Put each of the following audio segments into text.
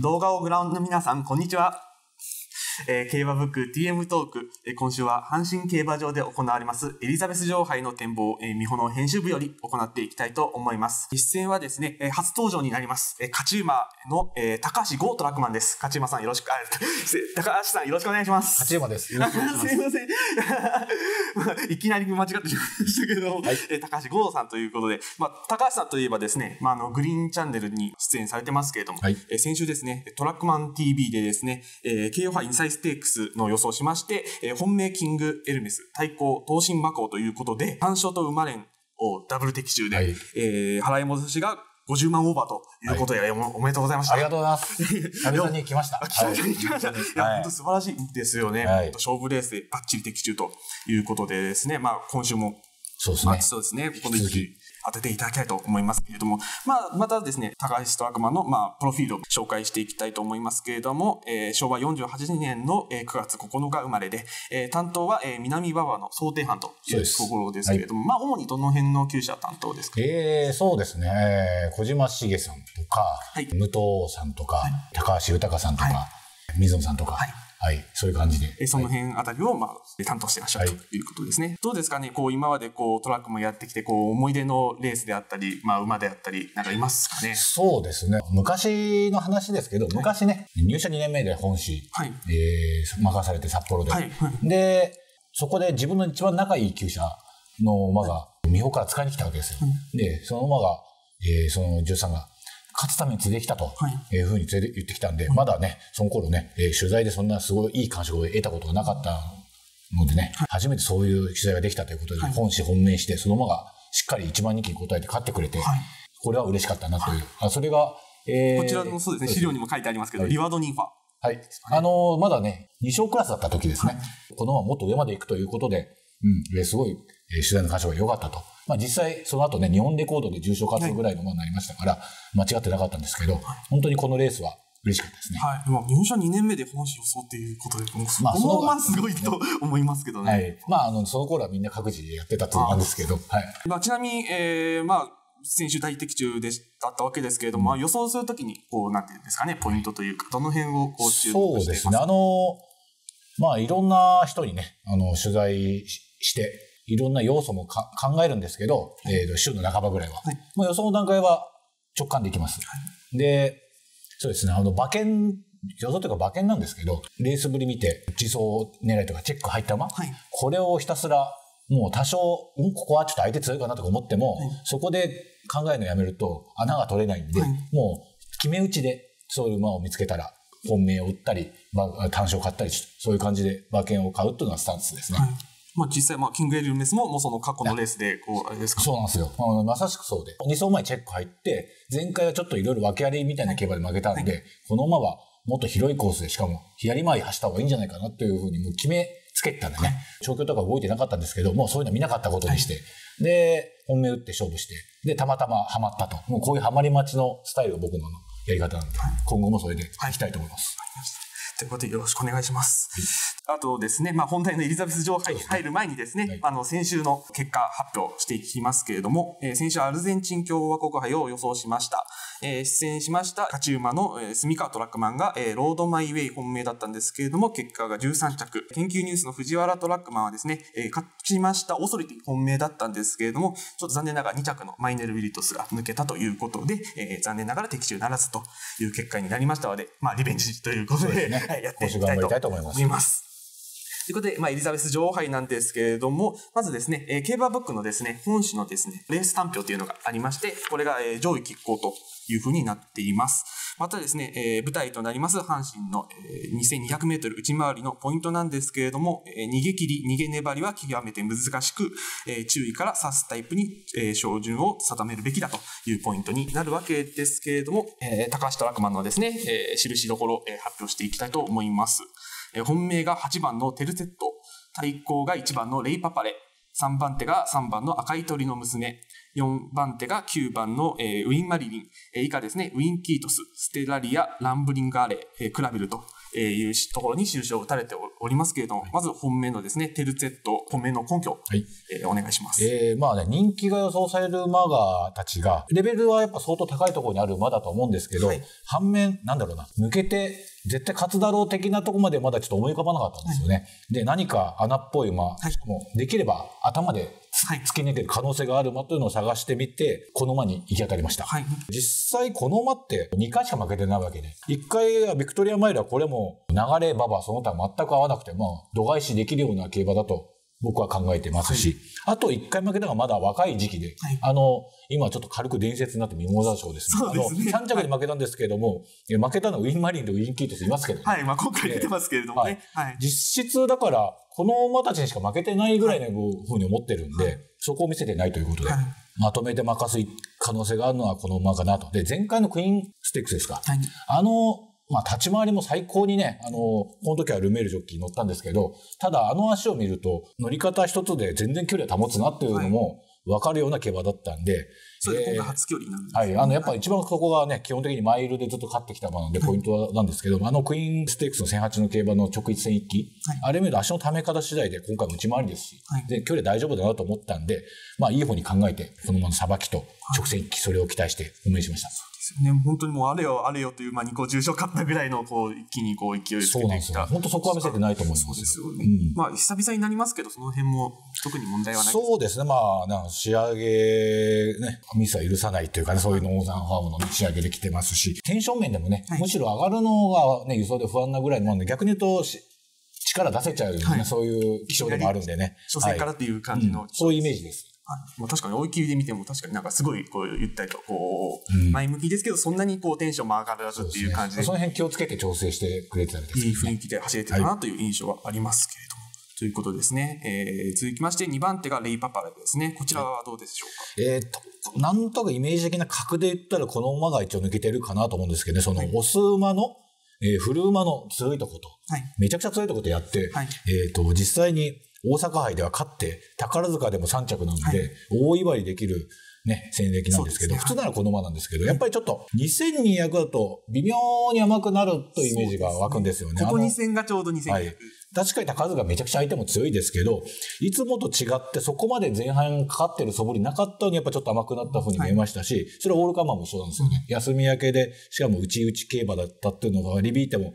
動画をご覧の皆さん、こんにちは。えー競馬ブック TM トーク、えー今週は阪神競馬場で行われますエリザベス女王杯の展望を、えー、美穂の編集部より行っていきたいと思います。出演はですね、えー初登場になります、えー勝ち馬の、えー高橋剛トラックマンです。勝ち馬さんよろしく、あ高橋さんよろしくお願いします。勝馬です。す すいません。まあいきなり間違ってしまいましたけど、はいえー高橋剛さんということで、まあ、高橋さんといえばですね、まあ、あの、グリーンチャンネルに出演されてますけれども、はいえー先週ですね、トラックマン TV でですね、えー、京葉インサイステークスの予想をしまして、えー本命キングエルメス、対抗東進馬行ということで、単勝と馬連をダブル的中で、はいえー払い戻しが50万オーバーということで、おおめでとうございました。ありがとうございます。久々に来ました。久々に来ました。いや、はい本当素晴らしいですよね。はい勝負レースでバッチリ的中ということでですね、まあ、今週も、まあ、そうですね。そうですね、ここで当てていただきたいと思いますけれども、まあ、またですね、高橋トラックマンの、まあ、プロフィールを紹介していきたいと思いますけれども、えー昭和48年の、えー9月9日生まれで、えー担当は、えー南馬場の想定班というところですけれども、まあ、主にどの辺の厩舎担当ですか？えー、そうですね。えー小島茂さんとか、い。武藤さんとか、高橋豊さんとか、水野さんとか、はいはい、そういう感じで。えーそのはい辺あたりを、まあ、担当していらっしゃるはいということですね。どうですかね、こう、今までこう、トラックもやってきて、こう、思い出のレースであったり、まあ、馬であったり、なんかいますかね？そうですね。昔の話ですけど、昔ね、入社2年目で本誌、はい。えー任されて札幌で。はい。はいで、そこで自分の一番仲いい厩舎の馬が、美穂から使いに来たわけですよ。で、その馬が、えーその13が、勝つために連れてきたと、はいいうふうに連れて言ってきたんで、まだね、その頃ね、えー取材でそんなすごいいい感触を得たことがなかったのでね、初めてそういう取材ができたということで、本誌本命して、その馬がしっかり一番人気に応えて勝ってくれて、はいこれは嬉しかったなという。あそれが、えーこちらのそうですね、資料にも書いてありますけど、リワードニンファ。はい。あのーまだね、2勝クラスだった時ですね。このままもっと上まで行くということで、うん、えーすごい、えー取材の感触が良かったと。まあ実際、その後ね、日本レコードで重賞勝つぐらいの馬になりましたから、間違ってなかったんですけど、本当にこのレースは嬉しかったですね。はい。まあ、入社2年目で本誌予想っていうことで、まあそのまあすごいと思いますけどね。はい。まあ、あの、その頃はみんな各自でやってたつもりなんですけど、はい。まあ、ちなみに、えー、まあ、先週大的中でだったわけですけれども、まあ予想するときに、こう、なんていうんですかね、ポイントというか、どの辺をこう注そうですね。あのーまあ、いろんな人にね、あの、取材しして、いろんな要素もか考えるんですけど、えーと週の半ばぐらいは。はい。もう予想の段階は直感できます。で、そうですね、あの、馬券、予想というか馬券なんですけど、レースぶり見て、自走狙いとかチェック入った馬、はい。これをひたすら、もう多少、うん、ここはちょっと相手強いかなとか思っても、そこで考えるのやめると穴が取れないんで、はい。もう決め打ちでそういう馬を見つけたら、本命を売ったり、まあ、単勝買ったりし、そういう感じで馬券を買うっていうのがスタンスですね。はい。まあ実際、まあ、キングエルメスも、もうその過去のレースで、こう、あれですか？そうなんですよ。まさしくそうで。2走前チェック入って、前回はちょっといろいろ訳ありみたいな競馬で負けたんで、この馬はもっと広いコースで、しかも左回り走った方がいいんじゃないかなというふうにもう決めつけてたんでね。調教とか動いてなかったんですけど、もうそういうの見なかったことにして、で、本命打って勝負して、で、たまたまハマったと。もうこういうハマり待ちのスタイルが僕のやり方なんで、今後もそれでいきたいと思います。ということでよろしくお願いします。あとですね、まあ、本題のエリザベス女王杯に入る前にですね、はいあの、先週の結果発表していきますけれども、えー先週アルゼンチン共和国杯を予想しました。えー出演しました勝ち馬の、えー、住川トラックマンが、えーロードマイウェイ本命だったんですけれども、結果が13着。研究ニュースの藤原トラックマンはですね、えー勝ちましたオーソリティ本命だったんですけれども、ちょっと残念ながら2着のマイネル・ウィリトスが抜けたということで、えー残念ながら的中ならずという結果になりましたので、まあ、リベンジということで、ねはい、やっていきたいと思います。ということで、まあ、エリザベス女王杯なんですけれども、まずですね、えー競馬ブックのですね、本誌のですね、レース単表というのがありまして、これが、えー上位拮抗というふうになっています。またですね、えー舞台となります阪神の、えー2200メートル内回りのポイントなんですけれども、えー逃げ切り、逃げ粘りは極めて難しく、えー注意から指すタイプに、えー照準を定めるべきだというポイントになるわけですけれども、えー高橋トラックマンのですね、えー印どころを、えー発表していきたいと思います。え本命が8番のテルセット、対抗が1番のレイパパレ、3番手が3番の赤い鳥の娘、4番手が9番の、えウィンマリリン、え以下ですね、ウィンキートス、ステラリア、ランブリンガーレ、えークラベルと。えーいうところに印を打たれておりますけれども、まず本命のですね、テルツェット、本命の根拠、はい。えーお願いします。えーまあね、人気が予想される馬がたちが、レベルはやっぱ相当高いところにある馬だと思うんですけど、はい反面、なんだろうな、抜けて、絶対勝つだろう的なところまでまだちょっと思い浮かばなかったんですよね。で、何か穴っぽい馬、もできれば頭ではい。突き抜ける可能性がある馬というのを探してみて、この馬に行き当たりました。はい。実際この馬って2回しか負けてないわけで、1回はビクトリアマイルはこれも流れ馬場その他全く合わなくて、まあ度外視できるような競馬だと僕は考えてますし、あと1回負けたのがまだ若い時期で、はいあの、今ちょっと軽く伝説になってミモザ賞ですね。そうですねあの3着で負けたんですけれども、え負けたのはウィンマリンとウィンキートスいますけどね、はい。まあ、今回出てますけれどもね。はい。実質だから、この馬たちにしか負けてないぐらいのふうに思ってるんで、そこを見せてないということで、はいまとめて任す可能性があるのはこの馬かなと。で、前回のクイーンステックスですか。はい。あの、まあ、立ち回りも最高にね、あの、この時はルメールジョッキー乗ったんですけど、ただあの足を見ると、乗り方一つで全然距離を保つなっていうのも分かるような競馬だったんで、それでえー今回初距離なんですはい。あの、やっぱ一番そこがね、基本的にマイルでずっと勝ってきた馬なんで、ポイントなんですけど、あのクイーンステークスの1008の競馬の直一戦一騎、はいあれ見ると足の溜め方次第で今回も内回りですし、はいで、距離大丈夫だなと思ったんで、まあいい方に考えて、この馬のさばきと直線一騎、それを期待して運営しました。ね。本当にもうあれよあれよという間にこう重賞勝ったぐらいのこう一気にこう勢いをつそうなんですよ。けてきた。本当そこは見せてないと思います。そうですよね。うんまあ久々になりますけど、その辺も特に問題はないです。そうですね。まあ、なんか仕上げ、ね、ミスは許さないというかね、そういうノーザンファームの、ね、仕上げできてますし、テンション面でもね、はい。むしろ上がるのがね、輸送で不安なぐらいのもんで、逆に言うとし、力出せちゃうようなね、はい。そういう気象でもあるんでね。初戦からはいっていう感じの、うんそういうイメージです。はいまあ、確かに追い切りで見ても確かになんかすごいこうゆったりとこう、うん前向きですけどそんなにこうテンションも上がらずっていう感じで。その辺気をつけて調整してくれてたりですいいけどね雰囲気で走れてたなという印象はありますけれども。ということですね、えー続きまして2番手がレイパパラですね。こちらはどうでしょうか、えーと、なんとかイメージ的な格で言ったらこの馬が一応抜けてるかなと思うんですけどね、そのオス馬の、えーフル馬の強いとこと、はい。めちゃくちゃ強いとことやって、はい。えっ、と、実際に大阪杯では勝って、宝塚でも3着なんで、はい。大祝いできるね、戦歴なんですけど、ね。普通ならこの馬なんですけど、やっぱりちょっと2200だと微妙に甘くなるというイメージが湧くんですよね。ここあの2戦がちょうど2戦、はい確かに高塚めちゃくちゃ相手も強いですけど、いつもと違ってそこまで前半かかってる素振りなかったのにやっぱちょっと甘くなった風に見えましたし、それはオールカマーも一緒なんですよね。休み明けで、しかも内々競馬だったっていうのがリビーても、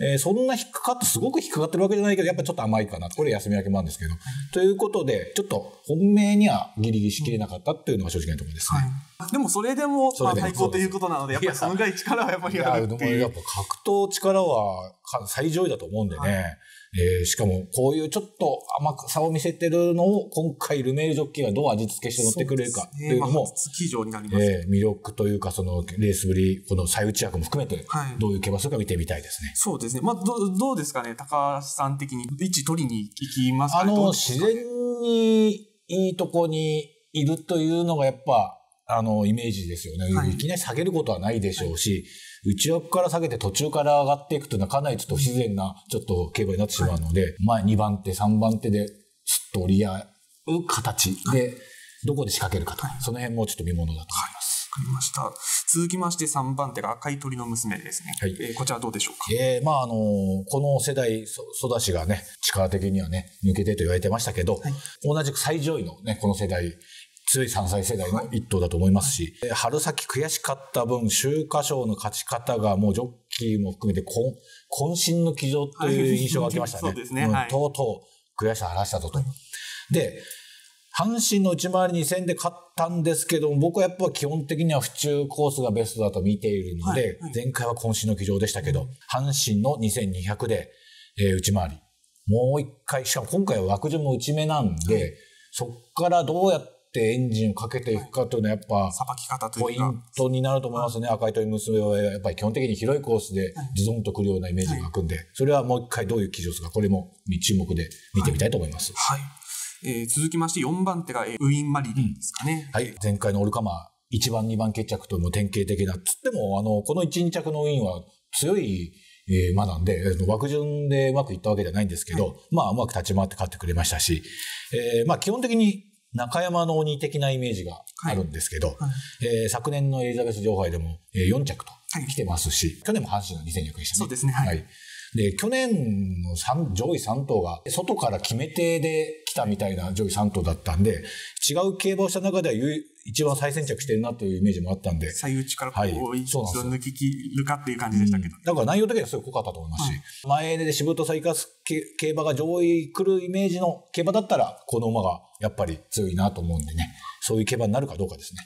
えーそんな引っかかって、すごく引っかかってるわけじゃないけど、やっぱちょっと甘いかな。これ休み明けもあるんですけど。ということで、ちょっと本命にはギリギリしきれなかったっていうのが正直なところですね。はい、でもそれでもまあそれでも対抗ということなのでやっぱりそのぐらい力はやっぱりあるでっていうもやっぱ格闘力はか最上位だと思うんでね。えーしかも、こういうちょっと甘さを見せてるのを、今回ルメールジョッキーがどう味付けして乗ってくれるかっていうのも、えー魅力というか、そのレースぶり、この最内枠も含めてはい、どういう競馬するか見てみたいですね。そうですね。まあ、どどうですかね、高橋さん的に位置取りに行きますかね。あの、自然にいいとこにいるというのがやっぱ、あの、イメージですよね。はいい、きなり下げることはないでしょうし、内枠から下げて途中から上がっていくというのはかなりちょっと不自然な、ちょっと競馬になってしまうので、前2番手、3番手で、すっと折り合う形で、どこで仕掛けるかと、その辺もちょっと見ものだと思います。わかりました。続きまして3番手が赤い鳥の娘ですね。はいえーこちらどうでしょうか？えーまああのこの世代、そ育ちがね、力的にはね、抜けてと言われてましたけど、同じく最上位のね、この世代、強い3歳世代の一頭だと思いますし、えー春先悔しかった分、秋華賞の勝ち方がもうジョッキーも含めて、こん渾身の騎乗という印象がきましたね。そうねんはいとうとう悔しさ晴らしたぞと。で、阪神の内回り2戦で勝ったんですけども、僕はやっぱ基本的には府中コースがベストだと見ているので、はいはい前回は渾身の騎乗でしたけど、阪神の2200で、えー内回り。もう一回、しかも今回は枠順も内目なんで、そっからどうやってエンジンをかけていくかというのはやっぱ、さばき方とポイいうか。ントになると思いますね。赤い鳥娘はやっぱり基本的に広いコースでズドンとくるようなイメージが湧くんで、それはもう一回どういう騎乗するか、これも注目で見てみたいと思います。はい。えー続きまして4番手が、えーウィン・マリリンですかね。はい、前回のオルカマー、1番、2番決着とも典型的な、つっても、あの、この1、2着のウィンは強い、えー馬なんで、えー枠順でうまくいったわけじゃないんですけど、まあ、うまく立ち回って勝ってくれましたし、えーまあ、基本的に中山の鬼的なイメージがあるんですけど、えー昨年のエリザベス女王杯でも、えー4着と来てますし、去年も阪神の2200でしたね。そうですね。はい。はい。で、去年の三上位3頭が、外から決め手で来たみたいな上位3頭だったんで、違う競馬をした中では唯一番最先着してるなというイメージもあったんで、最内からこう、はい。一そうなんですよ。度抜き切るかっていう感じでしたけど。だから内容的にはすごい濃かったと思いますし、前でしぶとさ生かすけ競馬が上位来るイメージの競馬だったら、この馬がやっぱり強い。なと思うんでね、そういう競馬になるかどうかですね。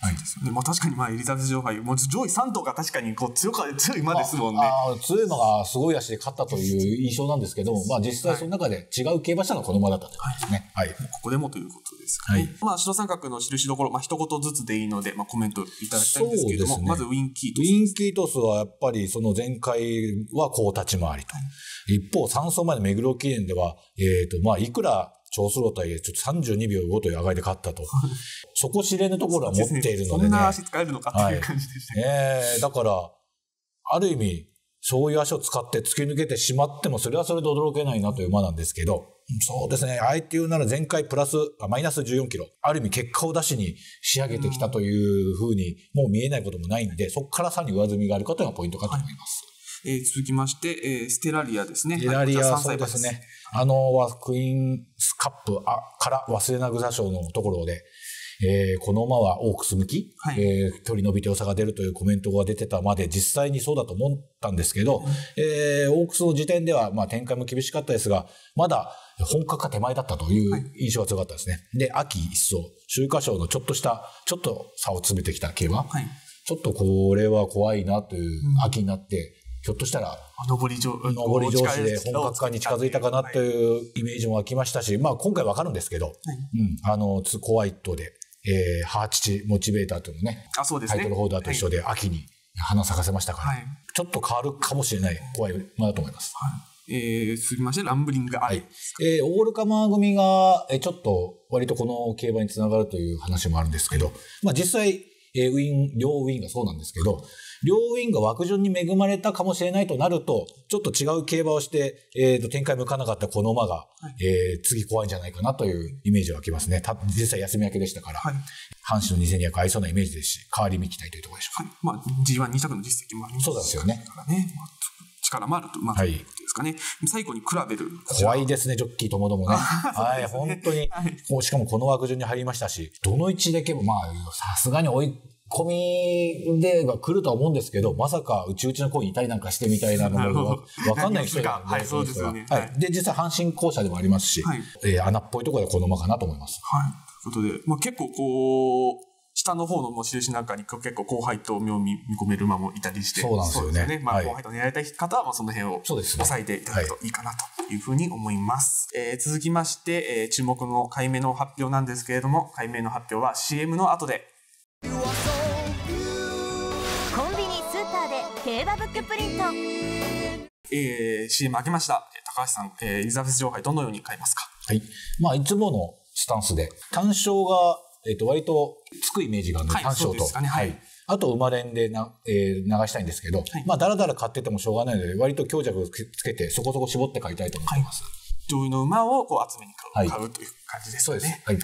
はい。でまあ、確かにまあエリザベス女王杯、もう上位3頭が確かにこう強か強い馬ですもんね。ああ強い馬がすごい足で勝ったという印象なんですけど、まあ実際その中で違う競馬したのがこの馬だったということですね。はい。ここでもということですかね。はいまあ、白三角の印どころ、まあ、一言ずつでいいので、まあ、コメントいただきたいんですけれども、ねまずウィンキートウィンキートスはやっぱりその前回はこう立ち回りと。一方、3走前の目黒記念では、えっ、と、まあ、いくら長スロー対え、ちょっと32秒5という上がりで勝ったと。そこ知れぬところは持っているのでね。そんな足使えるのかっていう感じでしたけど、ええだから、ある意味、そういう足を使って突き抜けてしまっても、それはそれで驚けないなという馬なんですけど、そうですね、あえて言うなら前回プラス、あマイナス14キロ、ある意味結果を出しに仕上げてきたというふうに、もう見えないこともないんで、そこからさらに上積みがあるかというのがポイントかと思います。えー続きまして、えーステラリアですね。エラリアははいこちら3歳馬そうですね。あの、はクイーンスカップあから忘れなぐ座賞のところで、えーこの馬はオークス向き、はいえー距離伸びて良さが出るというコメントが出てたまで実際にそうだと思ったんですけど、えーオークスの時点ではまあ展開も厳しかったですが、まだ本格化手前だったという印象が強かったですね。で、秋一走、秋華賞のちょっとした、ちょっと差を詰めてきた競馬、はい。ちょっとこれは怖いなという秋になって、ひょっとしたら上り上上り上司で本格化に近づいたかなとう。いうイメージも湧きましたし、まあ今回わかるんですけど、うん、あの、つコアイットで、えー、母父モチベーターというのね、あ、そうですね。タイトルホルダーと一緒で秋に花咲かせましたから、はい。はい。ちょっと変わるかもしれない怖い馬だと思います。えー続きまして、ランブリングアイ。はい。えー、オールカマー組が、えーちょっと割とこの競馬につながるという話もあるんですけど、まあ実際、えーウィン、両ウィンがそうなんですけど、両ウィンが枠順に恵まれたかもしれないとなると、ちょっと違う競馬をして、えーと、展開向かなかったこの馬が、えー次怖いんじゃないかなというイメージは湧きますね。た実際休み明けでしたから、はい。阪神の2200合いそうなイメージですし、代わりに期待というところでしょうか。はい。まあ、G12 着の実績もありますそうですよね。からね。まあ力もあると、まあ、はいうことですかね。最後に比べる。怖いですね、ジョッキーともどもね。はい、本当にはい、しかもこの枠順に入りましたし、どの位置でけば、まあ、さすがに追い込みでが来るとは思うんですけど、まさかうちうちの子にいたりなんかしてみたいなのなるほもどわかんない人が はいそうですよねはい。で、実際阪神校舎でもありますし、はいえー穴っぽいところでこの馬かなと思います。はい。ということで、まあ、結構こう、下の方のもう印なんかに結構後輩と妙見見込める馬もいたりして、そうなんですよね。まあ、はい。後輩と狙いたい方は、まあ、その辺をそうですね。押さえていただくといいかなというふうに思います。えー続きまして、えー注目の解明の発表なんですけれども、解明の発表は CM の後で、コンビニスーパーで競馬ブックプリント。えー CM 開けました。えー高橋さん、えーエリザベス女王杯どのように買いますか？はい。まあ、いつものスタンスで、単勝が、えっ、と、割とつくイメージがあるので、はいそう単勝と。ねはいあと、馬連でな、えー流したいんですけど、まあ、だらだら買っててもしょうがないので、割と強弱をつけて、そこそこ絞って買いたいと思います。上位の馬をこう集めに買う,、という感じですそうです。はい。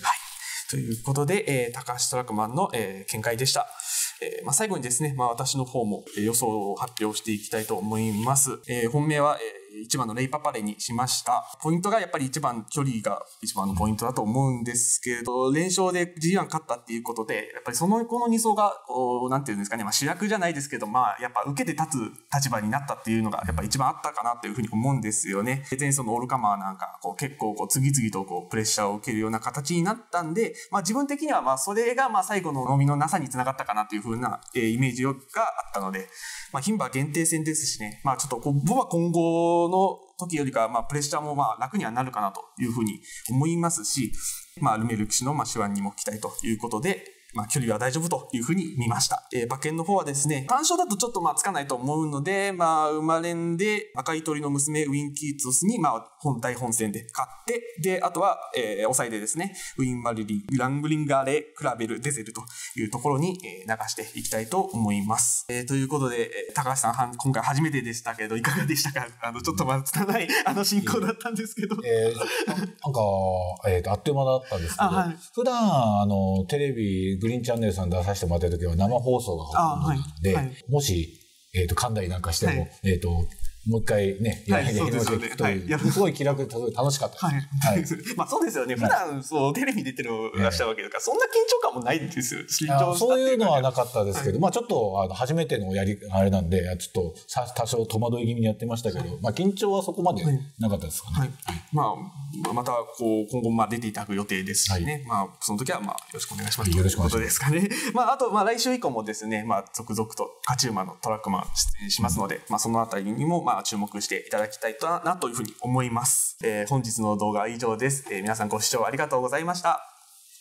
ということで、えー高橋トラックマンの、えー見解でした。えーまあ、最後にですね、まあ、私の方もえー予想を発表していきたいと思います。えー本命は、え1番のレイパパレにしました。ポイントがやっぱり1番距離が一番のポイントだと思うんですけど、連勝で G1 勝ったっていうことで、やっぱりそのこの2走が、こうなんていうんですかね、まあ、主役じゃないですけど、まあ、やっぱ受けて立つ立場になったっていうのが、やっぱ一番あったかなというふうに思うんですよね。前走のオールカマーなんか、こう結構こう次々とこうプレッシャーを受けるような形になったんで、まあ自分的にはまあそれがまあ最後の伸びのなさにつながったかなというふうな、えーイメージがあったので、まあ牝馬限定戦ですしね、まあちょっとこう僕は今後の時よりかまあプレッシャーもまあ楽にはなるかなというふうに思いますし、まあルメール騎士のまあ手腕にも期待ということで、まあ、距離は大丈夫というふうに見ました。えー馬券の方はですね、単勝だとちょっとまあつかないと思うので、まあ、生まれんで赤い鳥の娘ウィン・キーツスに、まあ、本大本戦で勝って、で、あとは、えー抑えでですね、ウィン・マリリー、ラングリンガーレ、クラベル、デゼルというところに、えー流していきたいと思います。えーということで、えー高橋さん今回初めてでしたけど、いかがでしたか？あの、ちょっとまあ、拙い、あの、進行だったんですけど。えー、ななんか、えーと、あっという間だったんですけど、あはい普段、あの、テレビ、グリーンチャンネルさん出させてもらってる時は生放送がほとで、あはい。はい。もし、えっ、と、噛んだりなんかしても、はい。えっ、と、もう一回ね、はいやり直していくというはいすごい気楽で楽しかったです。はい。はい まあそうですよね。普段、そう、テレビ出てるらっしゃるわけですから、そんな緊張感もないんですよ。緊あ張そういうのはななかったですけど、まあちょっとあの初めてのやり、あれなんで、ちょっとさ多少戸惑い気味にやってましたけど、まあ緊張はそこまでなかったですかね。はい。まあ、また、こう、今後、まあ、出ていただく予定ですしね。まあ、その時は、まあ、よろしくお願いします。はいよろしくお願いしますということですかね。まあ、あと、まあ、来週以降もですね、まあ、続々と、勝ち馬のトラックマン出演しますので、まあ、そのあたりにも、まあ、注目していただきたいとな、というふうに思います。えー本日の動画は以上です。えー皆さんご視聴ありがとうございました。